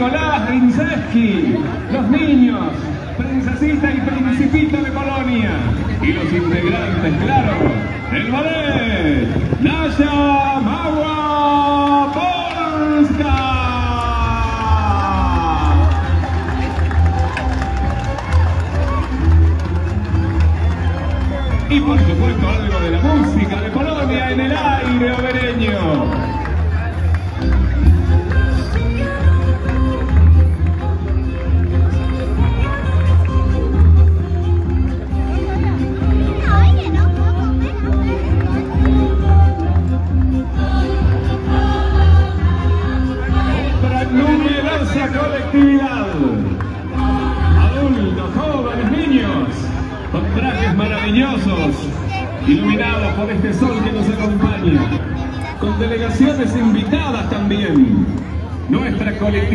Nicolás Rinzeski, los niños, princesita y principito de Polonia, y los integrantes, claro, el ballet, Nasha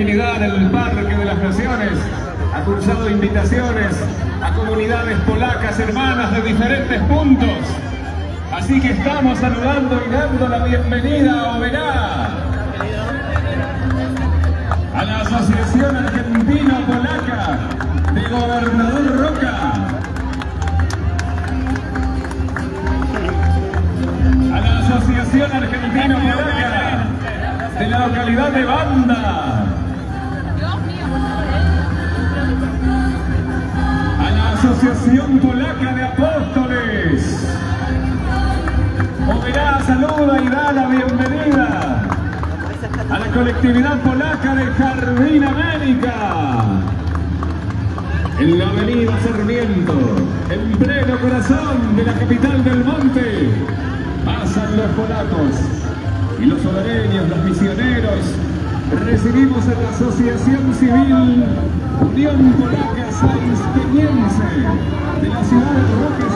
En el Parque de las Naciones. Ha cursado invitaciones a comunidades polacas hermanas de diferentes puntos. Así que estamos saludando y dando la bienvenida a Oberá, a la Asociación Argentino-Polaca de Gobernador Roca, a la Asociación Argentino-Polaca de la localidad de Banda, Asociación Polaca de Apóstoles. Oberá saluda y da la bienvenida a la colectividad polaca de Jardín América. En la avenida Sarmiento, en pleno corazón de la capital del monte, pasan los polacos y los hogareños, los misioneros. Recibimos a la Asociación Civil Unión Polaca Sáenz Peñense de la ciudad de Roque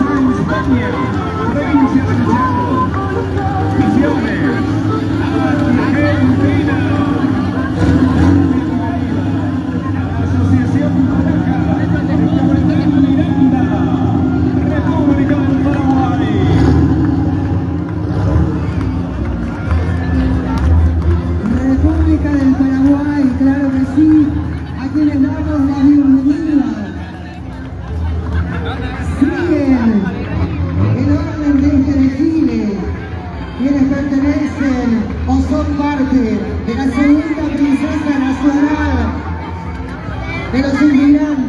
orden de desfile, quienes pertenecen o son parte de la segunda princesa nacional de los inmigrantes,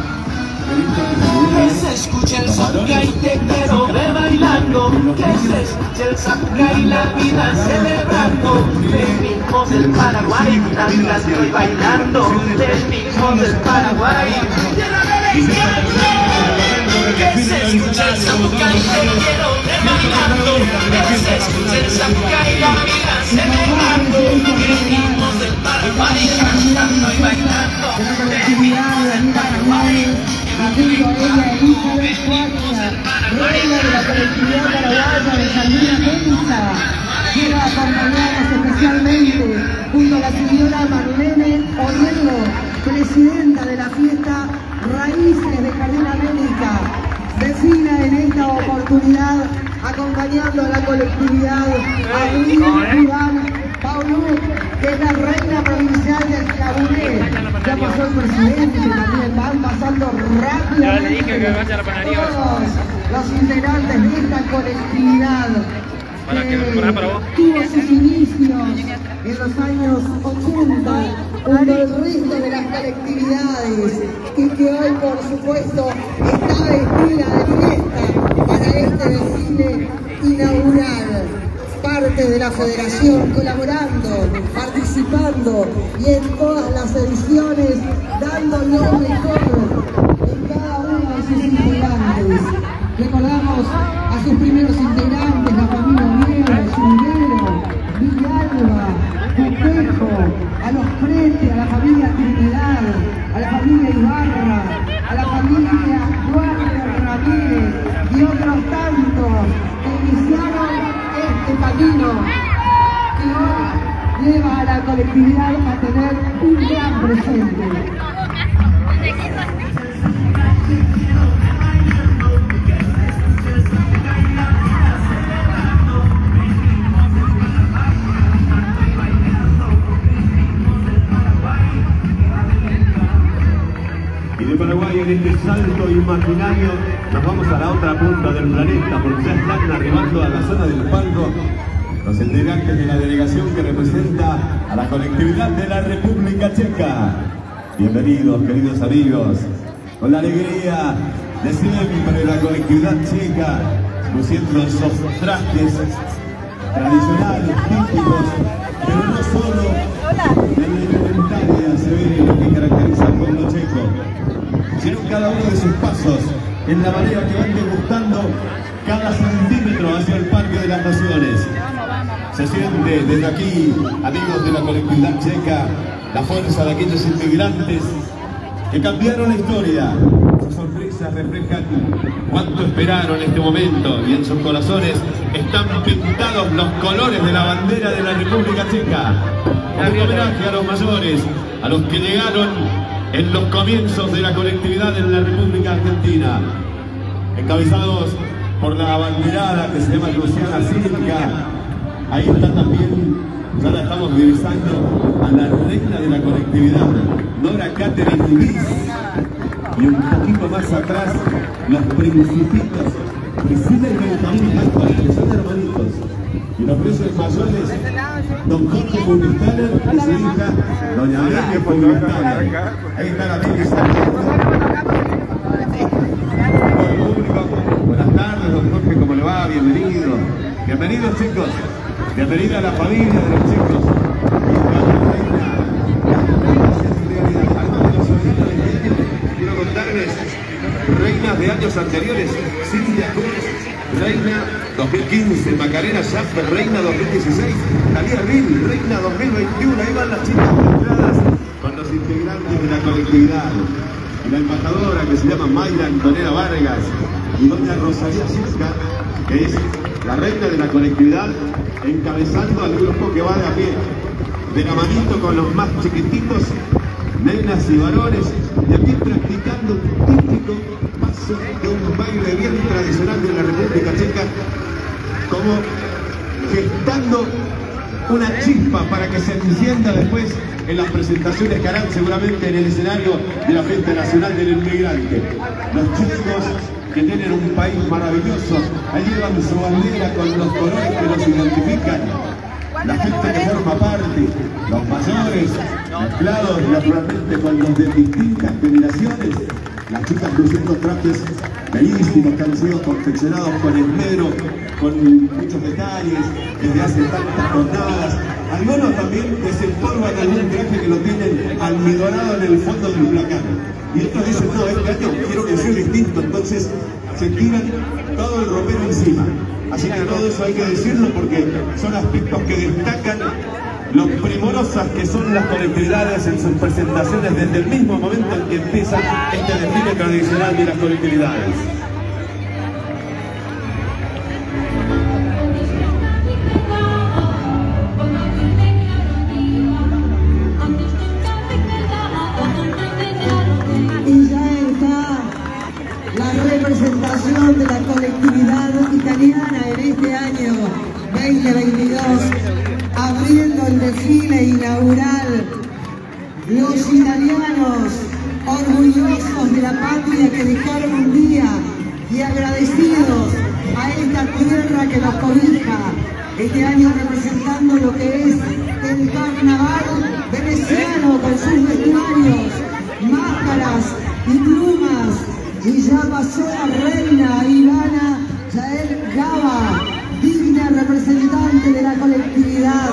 Que se escuche el samba y te quiero ver bailando. Que se escuche el samba y la vida celebrando. Del mismo del Paraguay, la estoy bailando. Del mismo del Paraguay. Que se escuche el zapucay, te quiero ver bailando Que se escuche el zapucay, la vida celebrando Que ritmos del Paraguay cantando y bailando. De la colectividad de Anita Fernández, amigo ella Elizabeth Cuacha, reina de la colectividad paraguaya de Salina Pensa, quiero acompañarnos especialmente junto a la señora Marlene Oriendo, presidenta de la fiesta Raíces de Jardín América, vecina en esta oportunidad acompañando a la colectividad a Luis Paulú, que es la reina provincial del Cabuné. Ya pasó el presidente también, van pasando rápidamente todos los integrantes de esta colectividad que tuvo sus inicios en los años 80 junto al resto de las colectividades y que hoy por supuesto está vestida de fiesta para este desfile inaugural parte de la federación colaborando, participando y en todas las ediciones dando lo mejor en cada uno de sus integrantes. Recordamos a sus primeros integrantes, la familia de este salto imaginario nos vamos a la otra punta del planeta porque ya están arribando a la zona del palco los integrantes de la delegación que representa a la colectividad de la República Checa. Bienvenidos, queridos amigos, con la alegría de siempre la colectividad checa, luciendo esos trajes tradicionales, típicos, pero no solo en la indumentaria se ve lo que caracteriza al pueblo checo, sino en cada uno de sus pasos, en la manera que van degustando cada centímetro hacia el Parque de las Naciones. Se siente desde aquí, amigos de la colectividad checa, la fuerza de aquellos inmigrantes que cambiaron la historia. Sus sonrisas reflejan cuánto esperaron este momento y en sus corazones están pintados los colores de la bandera de la República Checa. Un homenaje a los mayores, a los que llegaron en los comienzos de la colectividad en la República Argentina, encabezados por la abanderada que se llama Luciana Silca. Ahí está también, ya la estamos divisando, a la reina de la colectividad, Nora Catherine Luis. Y un poquito más atrás, los principitos camino actual, que son hermanitos. Y los presos mayores, don Jorge Publistaner y su hija, doña Amelia Publistaner. Ahí está la público. Buenas tardes, don Jorge, ¿cómo le va? Bienvenido. Bienvenidos, chicos. Bienvenida a la familia de los chicos. Quiero contarles, reinas de años anteriores, Cintia Cruz, reina 2015, Macarena Schaffer, reina 2016, Talía Bill, reina 2021, ahí van las chicas mezcladas con los integrantes de la colectividad. Y la embajadora que se llama Mayra Antonera Vargas y doña Rosalía Cisca, que es la reina de la colectividad, encabezando al grupo que va de a pie, de la manito con los más chiquititos, nenas y varones, y aquí practicando un típico paso de un baile bien tradicional de la República Checa, como gestando una chispa para que se encienda después en las presentaciones que harán seguramente en el escenario de la Fiesta Nacional del Inmigrante. Los chicos que tienen un país maravilloso, llevan su bandera con los colores que los identifican. La gente que forma parte, los mayores, mezclados naturalmente con los de distintas generaciones, las chicas luciendo trajes bellísimos que han sido confeccionados con esmero, con muchos detalles, desde hace tantas jornadas. Algunos también desempolvan algún traje que lo tienen almidonado en el fondo del placar. Y otros dicen, no, este año quiero que sea distinto, entonces se tiran todo el ropero encima. Así que todo eso hay que decirlo porque son aspectos que destacan lo primorosas que son las colectividades en sus presentaciones desde el mismo momento en que empieza este desfile tradicional de las colectividades. 2022, abriendo el desfile inaugural. Los italianos orgullosos de la patria que dejaron un día y agradecidos a esta tierra que nos cobija, este año representando lo que es el carnaval veneciano con sus vestuarios, máscaras y plumas, y ya pasó la reina Ivana Yael Gaba, digna representante de la colectividad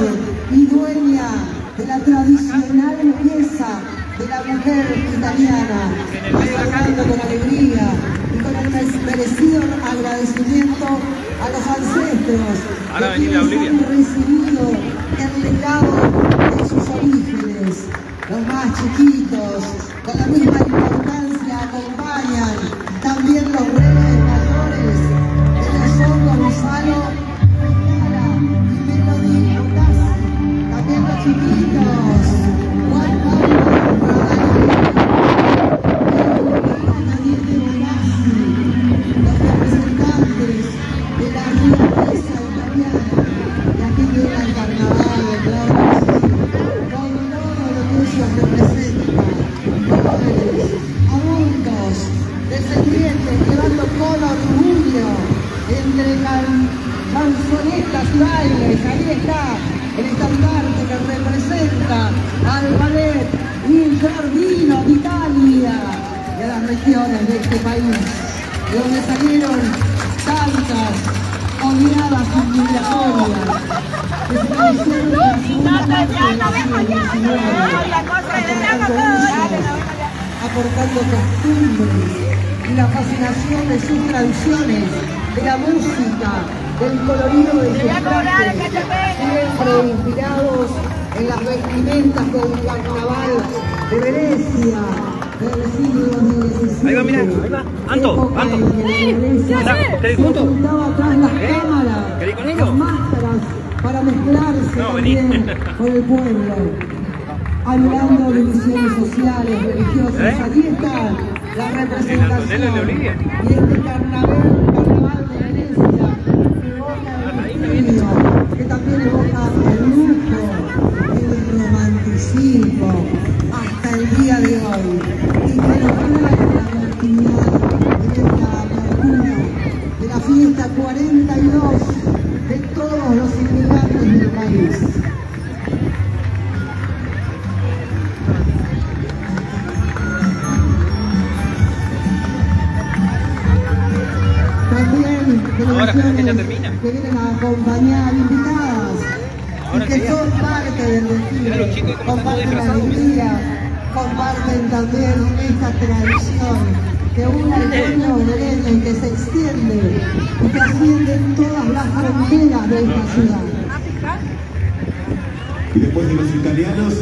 y dueña de la tradicional belleza de la mujer italiana, pasando con alegría y con el merecido agradecimiento a los ancestros Ahora que han recibido el legado de sus orígenes. Los más chiquitos, con la misma importancia, acompañan también los reyes mayores la son Gonzalo También los chiquitos, de este país, de donde salieron tantas odiadas y migratorias que aportando costumbres y la fascinación de sus tradiciones, de la música, del colorido de sus trajes, siempre inspirados en las vestimentas del carnaval de Venecia. Ahí va, mira, ahí va. Anto, Anto. ocultaba atrás las ¿Eh? cámaras, ¿Querés conmigo? las máscaras, para mezclarse No, también con el pueblo anulando divisiones sociales, religiosas. ¿Eh? Allí está la representación. De Olivia. Y este carnaval, carnaval de Venecia, que evoca el misterio, que también evoca el lujo, el romanticismo, hasta el día de hoy. Y que nos trae de esta apertura de la fiesta 42 de todos los inmigrantes del país. También Ahora, que ya delegaciones termina. que vienen a acompañar invitadas y que son parte del desfile, comparten la alegría, comparten también esta tradición que une al pueblo hondureño y que se extiende y que asciende en todas las fronteras de esta ciudad. Y después de los italianos,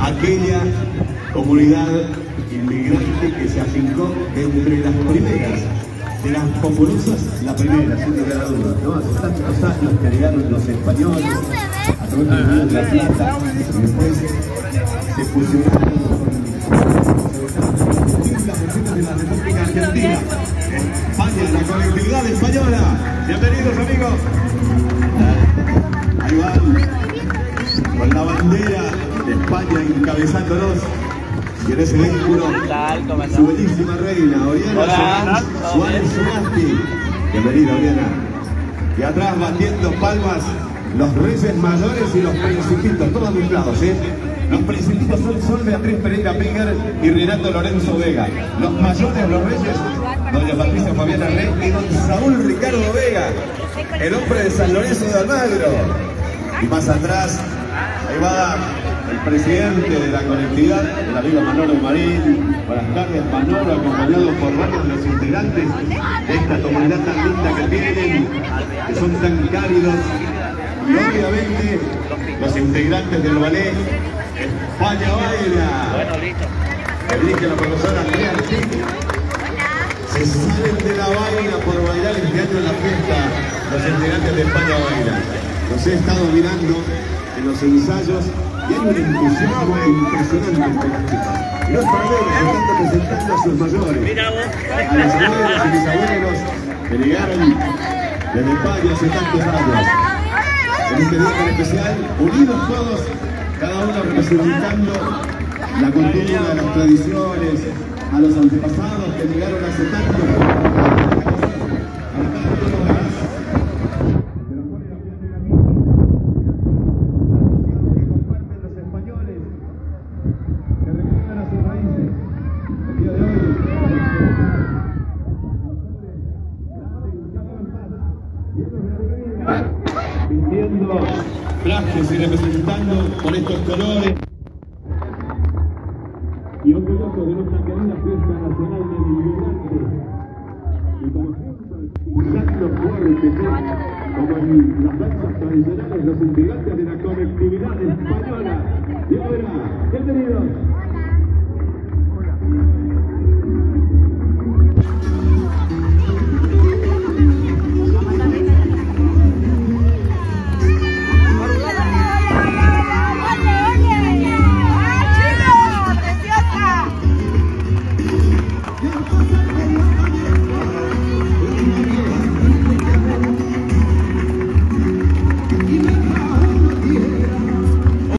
aquella comunidad inmigrante que se afincó entre las primeras, de las populosas, la primera, sin lugar a dudas, ¿no? Hace tantos años que llegaron los españoles a través de la Plata y después se fusionaron de la República Argentina, España, la colectividad española. Bienvenidos amigos. Ahí van, con la bandera de España encabezándonos. Y en ese vehículo, su bellísima reina, Oriana. Suárez- Zugasti. Bienvenida, Oriana. Y atrás batiendo palmas los reyes mayores y los principitos, todos mezclados, ¿eh? Los presidentes son Sol Beatriz Pereira Pinger y Renato Lorenzo Vega. Los mayores, los reyes, doña Patricia Fabiana Rey y don Saúl Ricardo Vega, el hombre de San Lorenzo de Almagro. Y más atrás, ahí va el presidente de la colectividad, el amigo Manolo Marín. Buenas tardes, Manolo, acompañado por varios de los integrantes de esta comunidad tan linda que tienen, que son tan cálidos. Y obviamente los integrantes del ballet España Baila. Bueno, listo. Que dirige la profesora Archín. Se salen de la baila por bailar este año en la fiesta los integrantes de España Baila. Los he estado mirando en los ensayos y hay un entusiasmo impresionante entre las chicas. Y no es para menos, se están representando a sus mayores Mira vos. a los abuelos y mis abuelos que llegaron desde España hace tantos años. En este día tan especial, unidos todos, cada uno representando la cultura, las tradiciones, a los antepasados que llegaron hace tanto de la colectividad española. Y bienvenidos